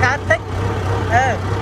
mà khá thích ừ.